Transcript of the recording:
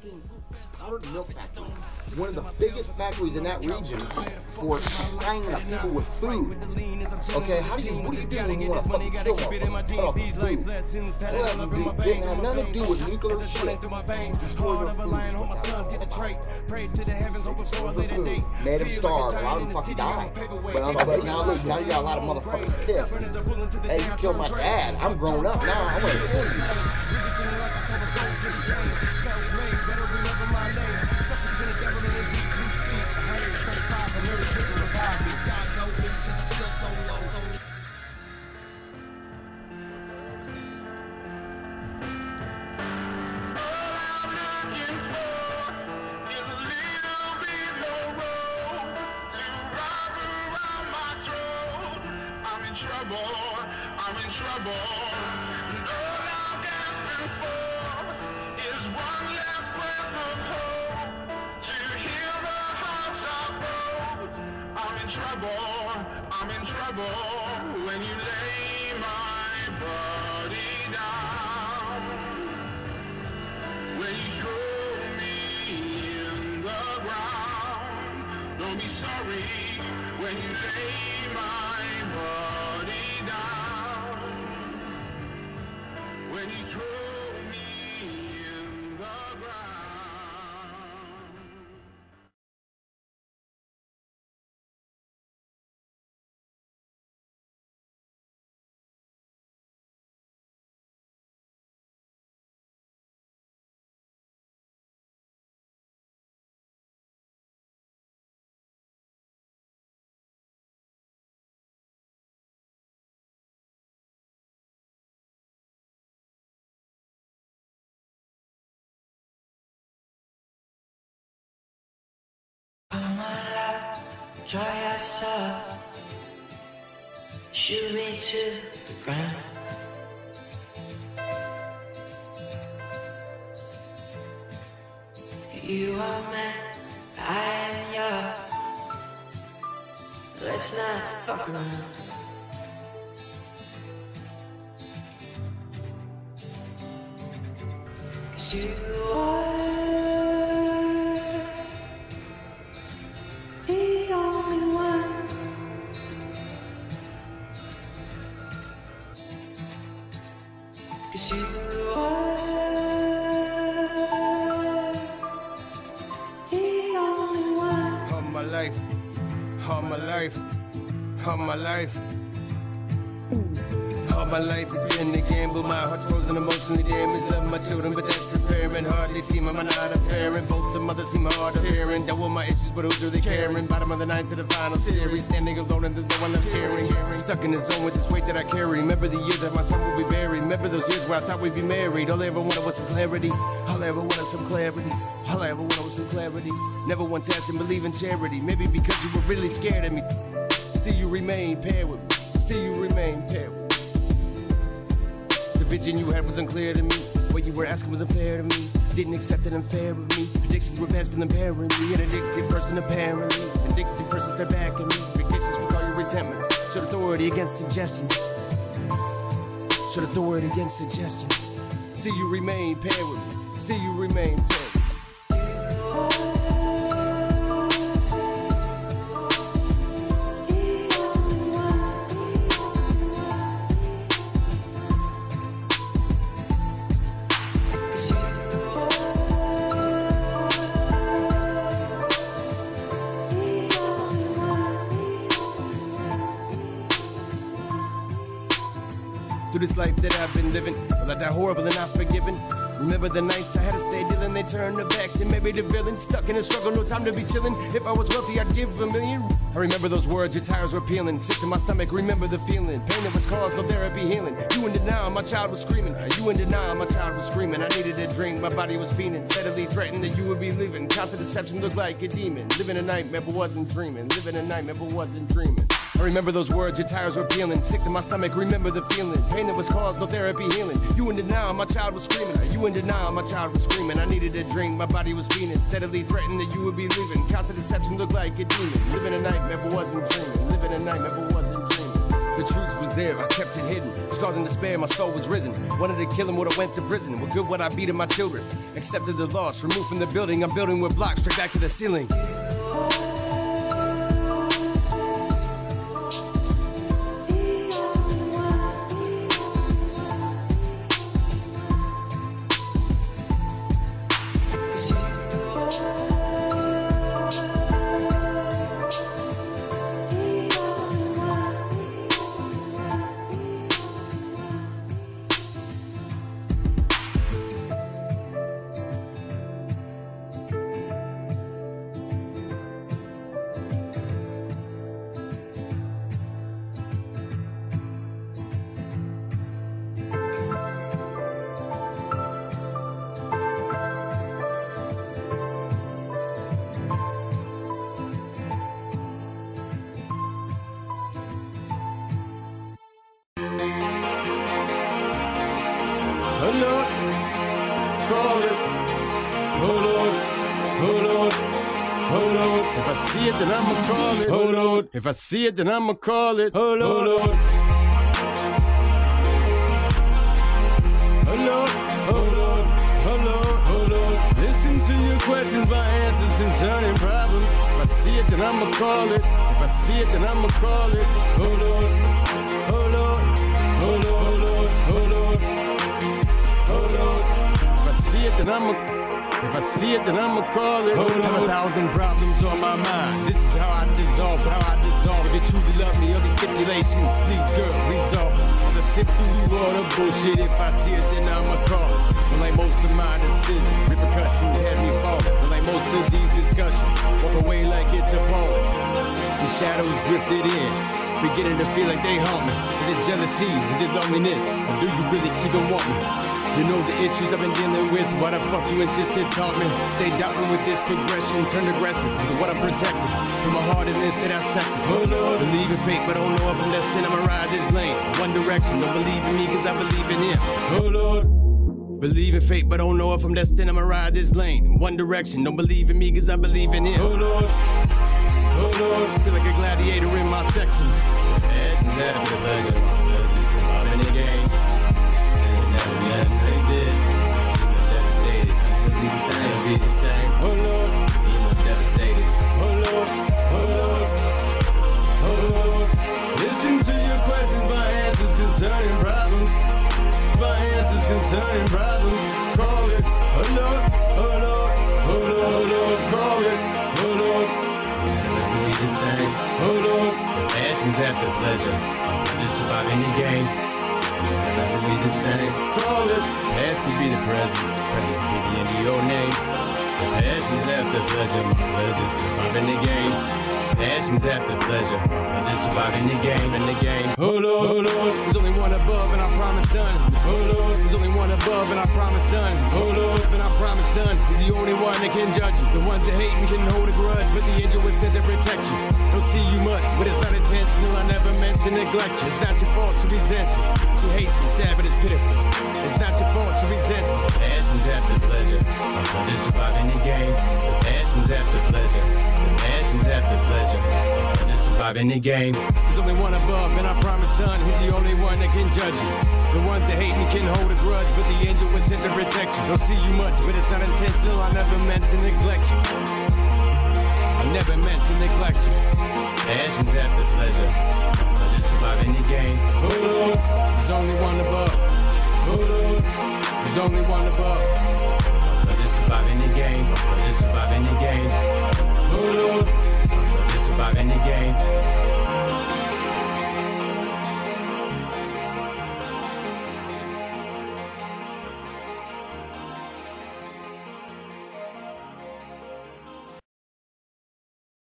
fucking powdered milk factory. One of the biggest factories in that region for supplying the people with food. Okay, how do you, what do you do when you want to fucking kill motherfuckers? Cut off food. All that do, didn't have nothing to do with nuclear shit. Destroy their food. Made them starve. A lot of them fucking died. But I'm now look, now you got a lot of motherfuckers pissed. Hey, you killed my dad. I'm grown up now. I'm gonna kill you. Trouble, I'm in trouble. And all I'm gasping for is one last breath of hope to heal the hearts I broke. I'm in trouble, I'm in trouble when you lay my body down. When you throw me in the ground, don't be sorry when you lay my body down. When you throw me in the ground. Try yourself. Shoot me to the ground. You are mine, I am yours. Let's not fuck around. Cause you are All my life, all my life, all my life. My life it's been a gamble. My heart's frozen, emotionally damaged. Love my children, but that's apparent. Hardly seem I'm not a parent. Both the mothers seem hard of hearing. Dealt with my issues, but who's really caring? Bottom of the ninth to the final series. Standing alone and there's no one left cheering. Stuck in the zone with this weight that I carry. Remember the years that my son will be buried. Remember those years where I thought we'd be married. All I ever wanted was some clarity. All I ever wanted was some clarity. All I ever wanted was some clarity. Never once asked and believe in charity. Maybe because you were really scared of me. Still you remain paired with me. Still you remain paired with me. Vision you had was unclear to me. What you were asking was unfair to me. Didn't accept it unfair with me. Addictions were best in impairing me. An addicted person apparently. Addicted person step back at me. Fictitious with all your resentments. Showed authority against suggestions. Showed authority against suggestions. Still you remain paired with me. Still you remain paired. Through this life that I've been living, well, I die horrible and not forgiven. Remember the nights I had to stay dealing, they turned their backs and maybe the villain. Stuck in a struggle, no time to be chilling. If I was wealthy, I'd give a million. I remember those words, your tires were peeling. Sick to my stomach, remember the feeling. Pain that was caused, no therapy healing. You in denial, my child was screaming. You in denial, my child was screaming. I needed a drink, my body was fiending. Steadily threatened that you would be leaving. Constant deception looked like a demon. Living a nightmare, but wasn't dreaming. Living a nightmare, but wasn't dreaming. I remember those words, your tires were peeling. Sick to my stomach, remember the feeling. Pain that was caused, no therapy healing. You in denial, my child was screaming. You in denial, my child was screaming. I needed a drink, my body was fiending. Steadily threatened that you would be leaving. Constant deception looked like a demon. Living a nightmare, but wasn't dreaming. Living a nightmare, but wasn't dreaming. The truth was there, I kept it hidden. Scars and despair, my soul was risen. Wanted to kill him, would've went to prison. What good would I be to my children? Accepted the loss, removed from the building. I'm building with blocks straight back to the ceiling. Lord, call it. Oh Lord, oh Lord, oh Lord. If I see it, then I'ma call it. Oh Lord, if I see it, then I'ma call it. Oh Lord, oh Lord. Oh oh oh oh. Listen to your questions, my answers concerning problems. If I see it, then I'ma call it. If I see it, then I'ma call it. Oh Lord, then I'ma. If I see it, then I'ma call it. Lord, have a thousand problems on my mind. This is how I dissolve, how I dissolve. If you truly love me, all these stipulations, please, girl, resolve. As I sift through the bullshit, if I see it, then I'ma call it. Well, like most of my decisions, repercussions had me falling. Well, like most of these discussions, walk away like it's appalling. The shadows drifted in, beginning to feel like they haunt me. Is it jealousy? Is it loneliness? Or do you really even want me? You know the issues I've been dealing with. Why the fuck you insisted taught me? Stay doubting with this progression, turned aggressive with what I'm protecting. From my heart in this that I sector. Oh Lord, believe in fate, but don't know if I'm destined. I'ma ride this lane. One direction, don't believe in me cause I believe in him. Oh Lord. Believe in fate, but don't know if I'm destined. I'ma ride this lane. One direction, don't believe in me cause I believe in him. Oh Lord. Oh Lord, feel like a gladiator in my section. After pleasure, I'm in the game. Be the same. Oh Lord, seem devastated. Oh Lord, oh Lord, oh Lord. Listen to your questions, my answers concerning problems. My answers concerning problems. Call it, oh Lord, oh Lord, oh Lord, oh Lord, call it, oh Lord. Never to be the same. Oh Lord, the passions after pleasure. Pleasure surviving the game. To be the same. Past could be the present. Present could be the end of your name. The passions after pleasure. My pleasure surviving the game. Passions after pleasure. My pleasure surviving the game and the game. Oh Lord, oh Lord. There's only one above and I promise son. Oh Lord. There's only one above and I promise son. Oh, that can judge you. The ones that hate me can hold a grudge, but the angel was sent to protect you. Don't see you much, but it's not intentional. I never meant to neglect you. It's not your fault, she resents me. She hates me, sad, but it's pitiful. Pleasure surviving the game. There's only one above, and I promise, son, he's the only one that can judge you. The ones that hate me can hold a grudge, but the angel was sent to protect you. Don't see you much, but it's not intentional. I never meant to neglect you. I never meant to neglect you. Passions after pleasure. Pleasure surviving the game. There's only one above. There's only one above.